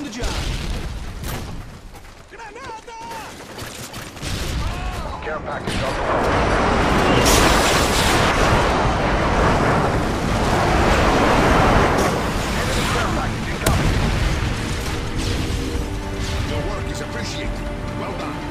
On the job. Care package on the way. Appreciated. Well done.